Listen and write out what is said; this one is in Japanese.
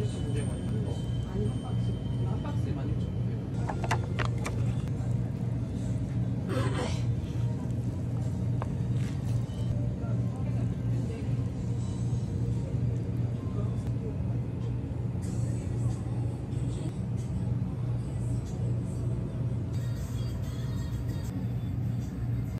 自身でも